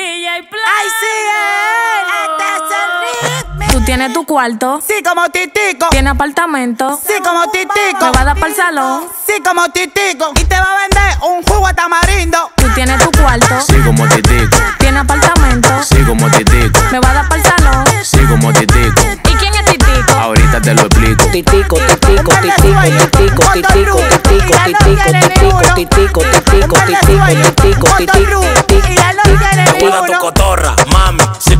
DJ Play. ¡Ay, sí! ¡Este es el ritmo! Tú tienes tu cuarto, Sí, como titico. tienes apartamento, Sí, como titico. me va a dar para el salón. Sí, como titico. Y te va a vender un jugo de tamarindo. Tú tienes tu cuarto, Sí como titico, tienes apartamento, sí como titico, me va a dar para el salón. sí como titico. ¿Y quién es Titico? Ahorita te lo explico. Titico, titico, titico, titico, titico, titico, titico, titico, titico, titico, titico, titico, titico,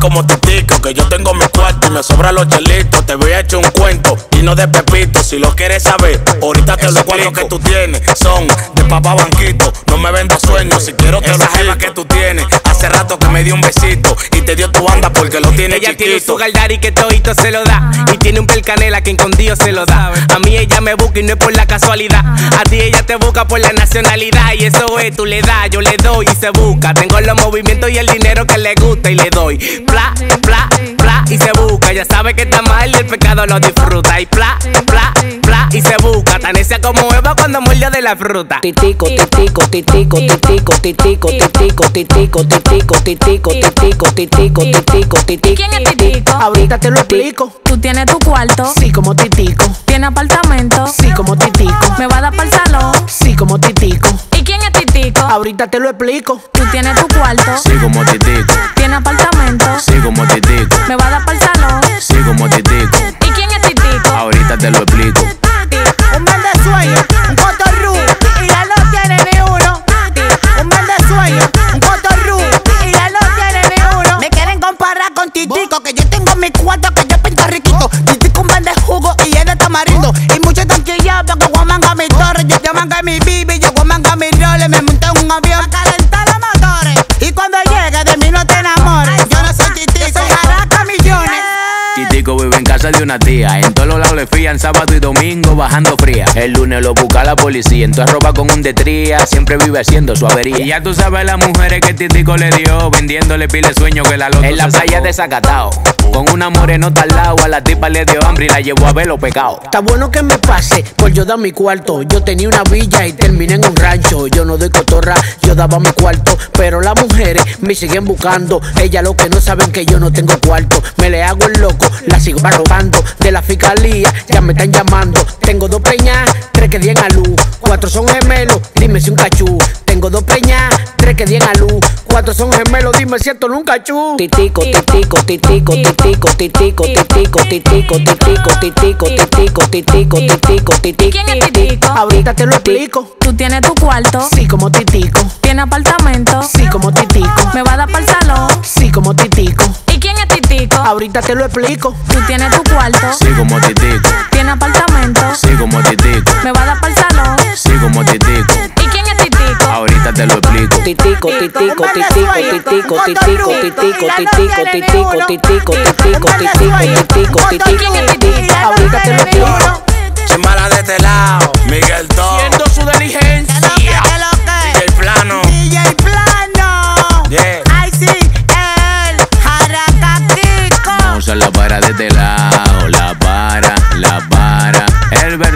como titico Que yo tengo mi cuarto y me sobran los chelitos. Te voy a echar un cuento y no de pepito Si lo quieres saber, ahorita te lo cuento que tú tienes Son de papá banquito, no me vendas sueños Si quiero te Esa jeva que tú tienes Hace rato que me dio un besito Y te dio tu banda porque lo tiene Ella tiene chiquito su galdari que todito se lo da. Y tiene un pelcanela que escondido se lo da. A mí ella me busca y no es por la casualidad. A ti ella te busca por la nacionalidad. Y eso es, tú le das, yo le doy y se busca. Tengo los movimientos y el dinero que le gusta y le doy. Pla, pla, pla y se busca. Ya sabe que está mal y el pecado lo disfruta. Y pla, pla, pla y se busca. Necia como Eva cuando muerde de la fruta. Titico, titico, titico, titico, titico, titico, titico, titico, titico, titico, titico, titico, titico. ¿Quién es Titico? Ahorita te lo explico. Tú tienes tu cuarto, Sí como titico, tienes apartamento, sí como titico, me va a dar para el salón. sí como titico. ¿Y quién es Titico? Ahorita te lo explico. Tú tienes tu cuarto, Sí como titico, tienes apartamento, guamanga mi torre. Yo guamanga mi bibi, yo guamanga mi roles. Me monté un avión de una tía. En todos los lados le fían sábado y domingo bajando fría. El lunes lo busca la policía. Entonces roba con un de tría. Siempre vive haciendo su avería. Y ya tú sabes las mujeres que Titico le dio. Vendiéndole pile sueño que la loto En la playa desacatado. Con una morenota al lado. A la tipa le dio hambre y la llevó a ver los pecados. Está bueno que me pase, por yo dar mi cuarto. Yo tenía una villa y terminé en un rancho. Yo no doy cotorra, yo daba mi cuarto. Pero las mujeres me siguen buscando. Ellas lo que no saben que yo no tengo cuarto. Me le hago el loco, la sigo De la fiscalía ya me están llamando. Tengo dos peñas, tres que dien a luz. Cuatro son gemelos, dime si un cachú. Tengo dos peñas, tres que dien a luz. Cuatro son gemelos, dime si esto es un cachú. Titico, titico, titico, titico, titico, titico, titico, titico, titico, titico, titico, titico, titico. ¿Quién es Titico? Ahorita te lo explico. Tú tienes tu cuarto, Sí como titico, tienes apartamento, sí como titico, me va a dar para el salón. sí como titico. Ahorita te lo explico. Tú tienes tu cuarto, Sí como titico, tienes apartamento, sí como titico, me va a dar para el salón. sí como titico. ¿Y quién es Titico? Ahorita te lo explico. Titico, titico, titico, titico, titico, titico, titico, titico, titico, titico, titico, titico, titico. Ahorita te lo explico. Chimala de este lado,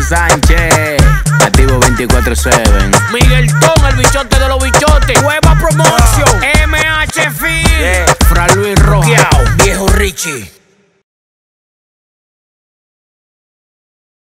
Sánchez, activo 24-7. Miguel Tom, el bichote de los bichotes. Nueva promoción. MH